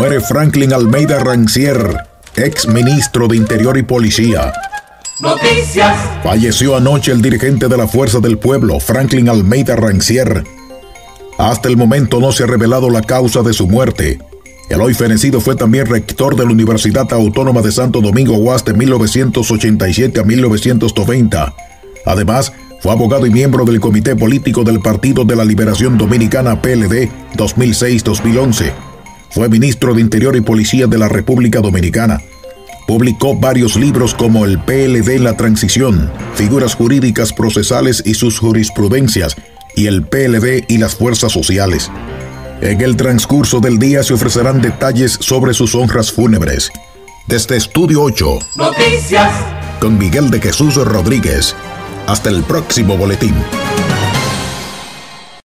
Muere Franklin Almeida Rancier, ex ministro de Interior y Policía. Noticias. Falleció anoche el dirigente de la Fuerza del Pueblo, Franklin Almeida Rancier. Hasta el momento no se ha revelado la causa de su muerte. El hoy fenecido fue también rector de la Universidad Autónoma de Santo Domingo UAS de 1987 a 1990. Además, fue abogado y miembro del Comité Político del Partido de la Liberación Dominicana PLD 2006-2011. Fue ministro de Interior y Policía de la República Dominicana. Publicó varios libros como El PLD en la Transición, Figuras Jurídicas Procesales y sus Jurisprudencias, y El PLD y las Fuerzas Sociales. En el transcurso del día se ofrecerán detalles sobre sus honras fúnebres. Desde Estudio 8. Noticias. Con Miguel de Jesús Rodríguez. Hasta el próximo boletín.